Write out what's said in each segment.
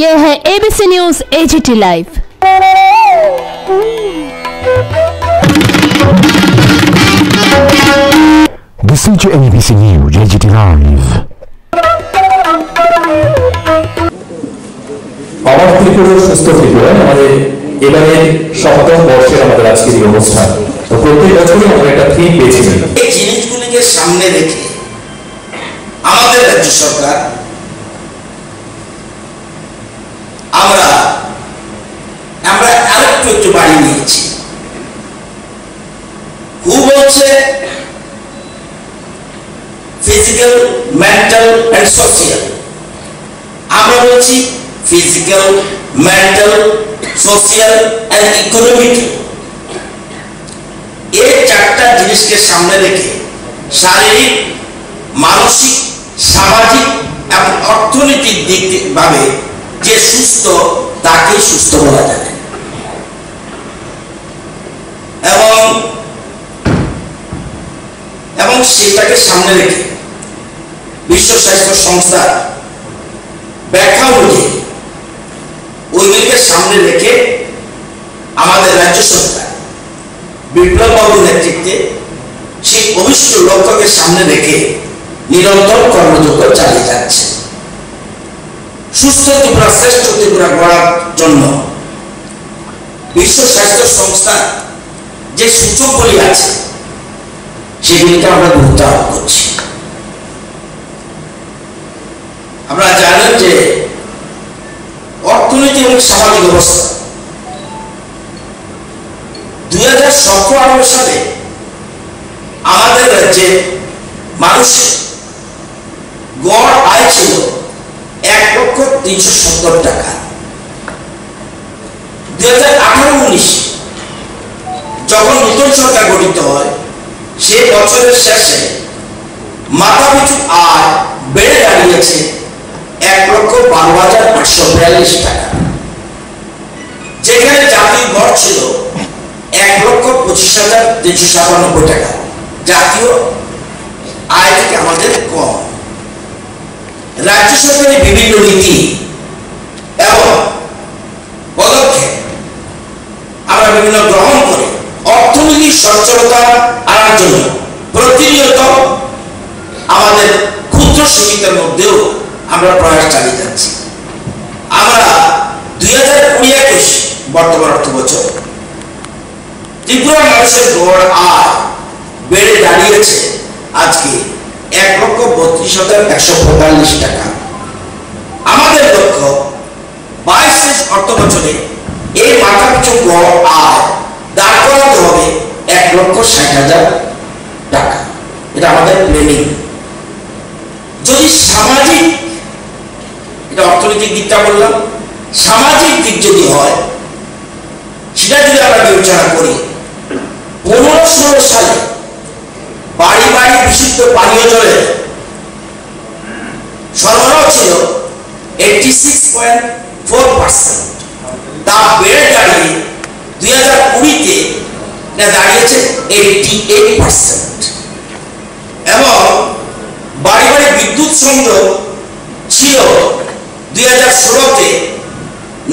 ये है ABC news AGT live Listen to ABC News, AGT Live. আমার ত্রিপুরা সুস্থ ত্রিপুরা আমাদের এবারে সপ্তম বর্ষে আমাদের আজকের এই অনুষ্ঠান তো প্রত্যেক বছরই আমরা একটা থিম পেয়েছি এই জিনিসগুলিকে সামনে রেখে আমাদের রাজ্য সরকার আমরা আমরা আরেকটু একটু বাড়ি নিয়েছি। হু বলছে ফিজিক্যাল মেন্টাল অ্যান্ড সোশিয়াল আমরা বলছি physical mental social and economic এই চারটা জিনিসকে সামনে রেখে শারীরিক, মানসিক, সামাজিক এবং অর্থনৈতিক দিক ভাবে যে সুস্থ তাকে সুস্থ বলা যায় এবং এবং সেটাকে সামনে রেখে বিশ্ব স্বাস্থ্য সংস্থা ব্যাখ্যা অনুযায়ী ওইগুলিকে সামনে রেখে আমাদের রাজ্য সরকার বিপ্লব নেতৃত্বে সেই অভিষ্ট লক্ষ্যকে সামনে রেখে নিরন্তর কর্মযোগ্য চালিয়ে যাচ্ছে। সুস্থ ত্রিপুরা শ্রেষ্ঠ ত্রিপুরা গড়ার জন্য। বিশ্ব স্বাস্থ্য সংস্থা যে সূচকগুলি আছে সেগুলিকে আমরা গুরুত্ব আরোপ করছি। আমরা জানেন যে অর্থনীতি এবং সামাজিক অবস্থা। দুই হাজার সতেরো সালে আমাদের রাজ্যে মানুষের গড় আয় ছিল এক লক্ষ তিনশো সত্তর টাকা। দুই যখন নতুন সরকার গঠিত হয়, সে বছরের শেষে মাথাপিছু আয় বেড়ে দাঁড়িয়েছে এক লক্ষ বারো হাজার আটশো বিয়াল্লিশ টাকা। যেখানে জাতীয় গড় ছিল এক লক্ষ পঁচিশ হাজার তিনশো সাতানব্বই টাকা। জাতীয় আয় থেকে আমাদের কম। রাজ্য সরকারের বিভিন্ন নীতি এবং পদক্ষেপ আমরা বিভিন্ন গ্রহণ করে অর্থনৈতিক সচ্ছলতা আনার জন্য প্রতিনিয়ত আমাদের ক্ষুদ্র সীমিতের মধ্যেও আমরা প্রয়াস চালিয়ে যাচ্ছি। আমরা দুই হাজার কুড়ি একুশ বর্তমান অর্থ বছর ত্রিপুরা মানুষের গড় আয় বেড়ে দাঁড়িয়েছে আজকে এক লক্ষ বত্রিশ হাজার একশো পঁয়তাল্লিশ টাকা আমাদের লক্ষ্য বাইশ শেষ অর্থ বছরে এই মাথা পিছু গড় আয় দাঁড় করাতে হবে এক লক্ষ হাজার টাকা। এটা আমাদের প্ল্যানিং যদি সামাজিক, এটা অর্থনৈতিক দিকটা বললাম, সামাজিক দিক যদি হয়, সেটা যদি আমরা বিবেচনা করি পনেরো ষোলো সালে বাড়ি বাড়ি বিশুদ্ধ পানীয় জলের সরবরাহ ছিল eighty six point four percent তা বেড়ে দাঁড়িয়ে দুই হাজার কুড়িতে দাঁড়িয়েছে এইটি এইট এবং বাড়ি বাড়ি বিদ্যুৎ সংযোগ ছিল দুই হাজার ষোলোতে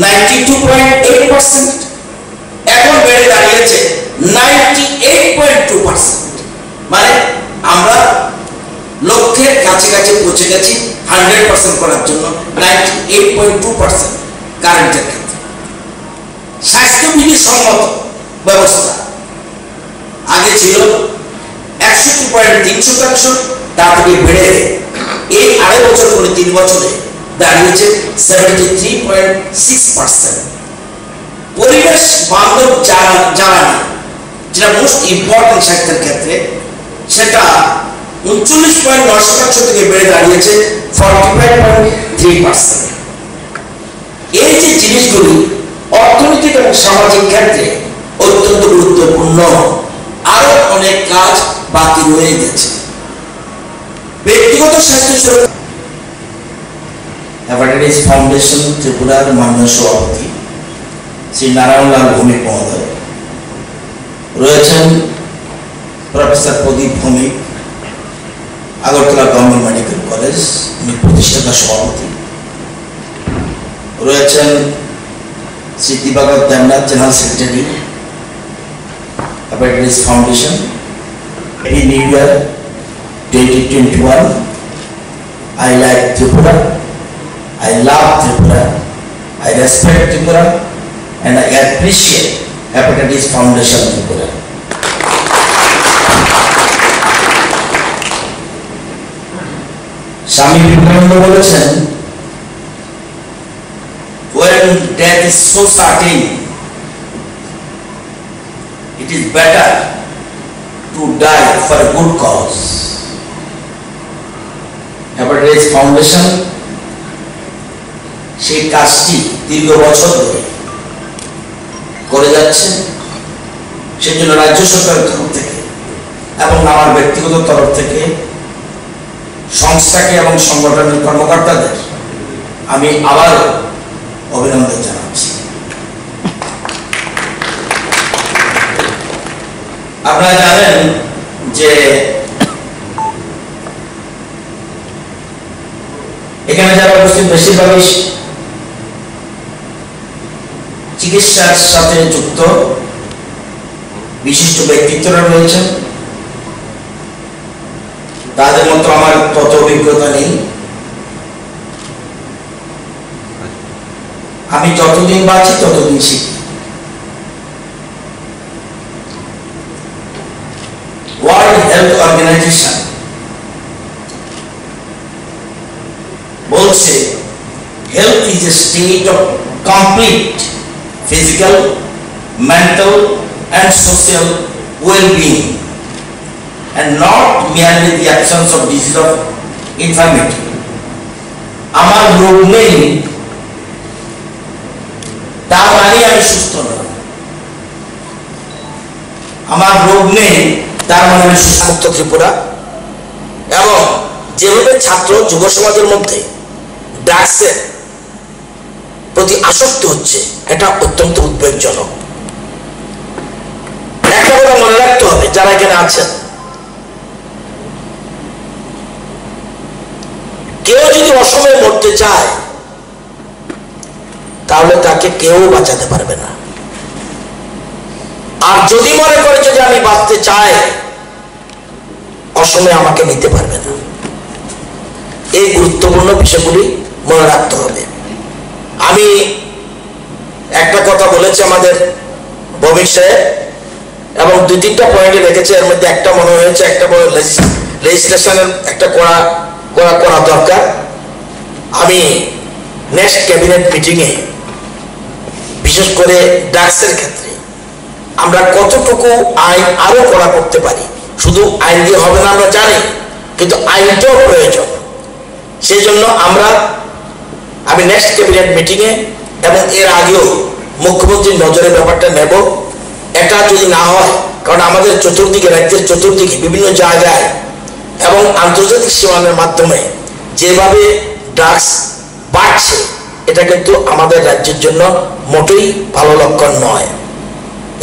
ninety two point eight percent এখন বেড়ে দাঁড়িয়েছে ninety eight point two percent মানে আমরা লক্ষ্যের কাছাকাছি পৌঁছে গেছি হান্ড্রেড পার্সেন্ট করার জন্য ninety eight point two percent কারেন্টের ক্ষেত্রে। স্বাস্থ্যবিধি সম্মত ব্যবস্থা। ছিল পয়েন্ট তিন শতাংশ তা থেকে বেড়ে এই আড়াই বছর তিন বছরে দাঁড়িয়েছে seventy three point six percent পরিবেশ বান্ধব জ্বালানি যেটা মোস্ট ইম্পর্টেন্ট স্বাস্থ্যের ক্ষেত্রে, সেটা উনচল্লিশ পয়েন্ট নয় শতাংশ থেকে বেড়ে দাঁড়িয়েছে forty five point three percent এই যে জিনিসগুলি অর্থনৈতিক এবং সামাজিক ক্ষেত্রে অত্যন্ত গুরুত্বপূর্ণ। আরও অনেক কাজ বাকি রয়ে গেছে। ব্যক্তিগত স্বাস্থ্য হ্যাপাটাইটিস ফাউন্ডেশন ত্রিপুরার মাননীয় সভাপতি শ্রী নারায়ণলাল ভৌমিক মহোদয়। রয়েছেন professor Pradip Bhowmik, Agartala government medical college উনি প্রতিষ্ঠাতা সভাপতি। রয়েছেন Shri Dibakar Debnath, general secretary hepatitis foundation happy new year twenty twenty one I like Tripura I love Tripura I respect Tripura and I appreciate hepatitis foundation Tripura Swami Vivekananda বলেছেন when death is so certain it is better to die for a good cause. Hepatitis foundation সেই কাজটি দীর্ঘ বছর ধরে করে যাচ্ছে। সেই জন্য রাজ্য সরকারের তরফ থেকে এবং আমার ব্যক্তিগত তরফ থেকে সংস্থাকে এবং সংগঠনের কর্মকর্তাদের আমি আবার অভিনন্দন জানাচ্ছি আপনারা জানেন যে এখানে যারা উপস্থিত, বেশিরভাগই চিকিৎসার সাথে যুক্ত বিশিষ্ট ব্যক্তিত্বরা রয়েছেন। তাদের মতো আমার তত অভিজ্ঞতা নেই। আমি যতদিন বাঁচি, ততদিন শিখি। ওয়ার্ল্ড হেলথ অর্গানাইজেশন বলছে health is a state of complete physical mental and social wellbeing and not merely the absence of disease of infirmity. আমার রোগ নেই তার মানে আমি সুস্থ নই আমার রোগ নেই তার মানে সুস্থ ত্রিপুরা। এবং যেভাবে ছাত্র যুব সমাজের মধ্যে ড্রাগসের প্রতি আসক্তি হচ্ছে, এটা অত্যন্ত উদ্বেগজনক। একটা কথা মনে রাখতে হবে, যারা এখানে আছেন। কেউ যদি অসময়ে মরতে চায়, তাহলে তাকে কেউ বাঁচাতে পারবে না। আর যদি মনে করে যে আমি বাঁচতে চাই, অসময়ে আমাকে নিতে পারবে না। এই গুরুত্বপূর্ণ বিষয়গুলি মনে রাখতে হবে। আমি একটা কথা বলেছি আমাদের ভবিষ্যতে এবং দুই তিনটা পয়েন্টে রেখেছে, এর মধ্যে একটা মনে হয়েছে, একটা লেজিসলেশনের একটা করা করা করা দরকার। আমি নেক্সট ক্যাবিনেট মিটিংয়ে বিশেষ করে ড্রাগসের ক্ষেত্রে আমরা কতটুকু আইন আরও করা করতে পারি? শুধু আইন দিয়ে হবে না, আমরা জানি, কিন্তু আইনটাও প্রয়োজন। সেই জন্য আমরা, আমি নেক্সট ক্যাবিনেট মিটিংয়ে এবং এর আগেও মুখ্যমন্ত্রীর নজরের ব্যাপারটা নেব। এটা যদি না হয়, কারণ আমাদের চতুর্দিকে, রাজ্যের চতুর্দিকে বিভিন্ন জায়গায় এবং আন্তর্জাতিক সীমানের মাধ্যমে যেভাবে ড্রাগস বাড়ছে, এটা কিন্তু আমাদের রাজ্যের জন্য মোটেই ভালো লক্ষণ নয়।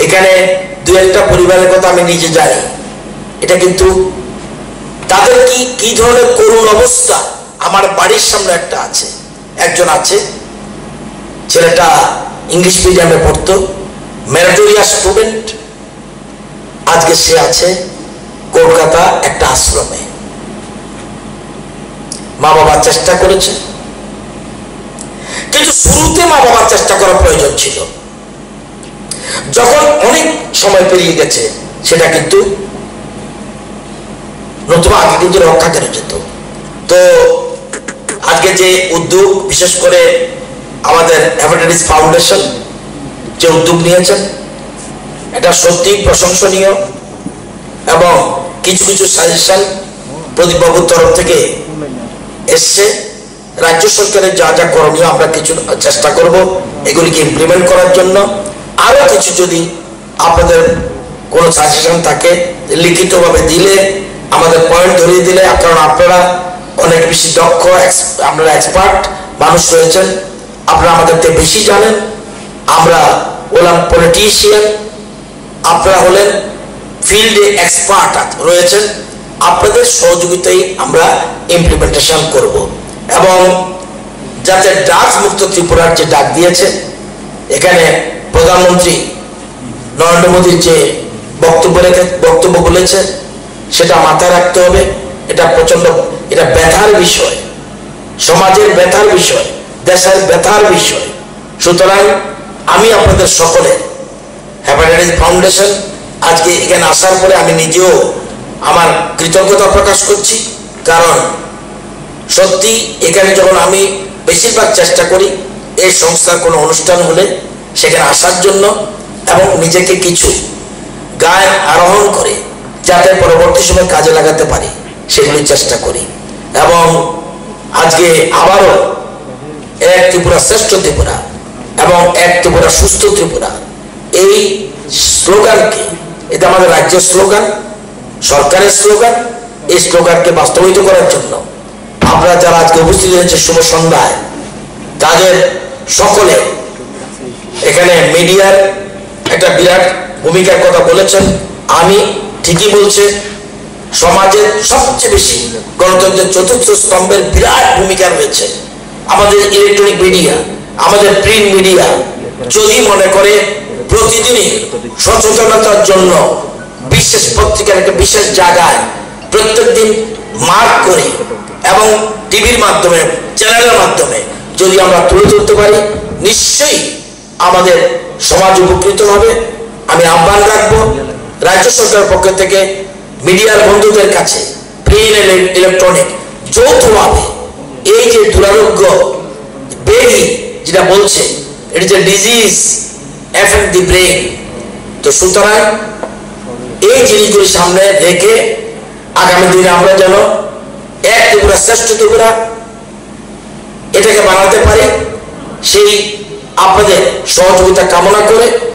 এখানে দু একটা পরিবারের কথা আমি নিজে জানি। এটা কিন্তু তাদের কি কি ধরনের করুণ অবস্থা? আমার বাড়ির সামনে একটা আছে। একজন আছে, ছেলেটা ইংলিশ মিডিয়ামে পড়তো ম্যারাটোরিয়া স্টুডেন্ট। আজকে সে আছে কলকাতা একটা আশ্রমে। মা বাবা চেষ্টা করেছে। কিন্তু শুরুতে মা বাবার চেষ্টা করার প্রয়োজন ছিল। যখন অনেক সময় পেরিয়ে গেছে, সেটা কিন্তু নতুবা আগে কিন্তু রক্ষা করে যেত? তো আজকে যে উদ্যোগ, বিশেষ করে আমাদের হ্যাপাটাইটিস ফাউন্ডেশন যে উদ্যোগ নিয়েছেন, এটা সত্যি প্রশংসনীয় এবং কিছু কিছু সাজেশন প্রদীপবাবুর তরফ থেকে এসছে। রাজ্য সরকারের যা যা করণীয় আমরা কিছু চেষ্টা করব, এগুলিকে ইমপ্লিমেন্ট করার জন্য। আরও কিছু যদি আপনাদের কোনো সাজেশন থাকে, লিখিতভাবে দিলে, আমাদের পয়েন্ট ধরিয়ে দিলে, কারণ আপনারা অনেক বেশি দক্ষ আপনারা এক্সপার্ট মানুষ রয়েছেন। আপনারা আমাদের থেকে বেশি জানেন। আমরা হলাম পলিটিশিয়ান আপনারা হলেন ফিল্ডে এক্সপার্ট রয়েছেন। আপনাদের সহযোগিতায় আমরা ইমপ্লিমেন্টেশন করব। এবং যাতে ড্রাগস মুক্ত ত্রিপুরার যে ডাক দিয়েছে, এখানে প্রধানমন্ত্রী নরেন্দ্র মোদীর যে বক্তব্য রেখে বক্তব্য বলেছে সেটা মাথায় রাখতে হবে। এটা প্রচণ্ড এটা ব্যথার বিষয়। সমাজের ব্যথার বিষয়, দেশের ব্যথার বিষয়। সুতরাং আমি আপনাদের সকলে হ্যাপাটাইটিস ফাউন্ডেশন আজকে এখানে আসার পরে আমি নিজেও আমার কৃতজ্ঞতা প্রকাশ করছি। কারণ সত্যি এখানে যখন আমি বেশিরভাগ চেষ্টা করি, এই সংস্থার কোনো অনুষ্ঠান হলে সেখানে আসার জন্য এবং নিজেকে কিছু গায়ে আরোহণ করে যাতে পরবর্তী সময় কাজে লাগাতে পারি, সেগুলি চেষ্টা করি। এবং আজকে আবারও এক ত্রিপুরা শ্রেষ্ঠ ত্রিপুরা এবং এক ত্রিপুরা সুস্থ ত্রিপুরা। এই স্লোগানকে, এটা আমাদের রাজ্যের স্লোগান, সরকারের স্লোগান, এই স্লোগানকে বাস্তবায়িত করার জন্য আমরা যারা আজকে উপস্থিত হয়েছে শুভ সন্ধ্যায়, তাদের সকলে এখানে মিডিয়ার একটা বিরাট ভূমিকার কথা বলেছেন। আমি ঠিকই বলছে, সমাজের সবচেয়ে বেশি গণতন্ত্রের চতুর্থ স্তম্ভের বিরাট ভূমিকা রয়েছে। আমাদের ইলেকট্রনিক মিডিয়া আমাদের প্রিন্ট মিডিয়া যদি মনে করে প্রতিদিনই সচেতনতার জন্য বিশেষ পত্রিকার একটা বিশেষ জায়গায় প্রত্যেকদিন মার্ক করে এবং টিভির মাধ্যমে চ্যানেলের মাধ্যমে যদি আমরা তুলে ধরতে পারি, নিশ্চয়ই আমাদের সমাজ উপকৃত হবে। আমি আহ্বান রাখব রাজ্য সরকারের পক্ষ থেকে মিডিয়ার বন্ধুদের কাছে প্রিন্ট ইলেকট্রনিক যৌথভাবে এই যে দুরারোগ্য বেগি যেটা বলছে এটা যে ডিজিজ এফেক্ট দি ব্রেন তো সুতরাং এই জিনিসগুলি সামনে রেখে আগামী দিনে আমরা যেন এক ত্রিপুরা শ্রেষ্ঠ ত্রিপুরা এটাকে বানাতে পারি, সেই আপনাদের সহযোগিতা কামনা করে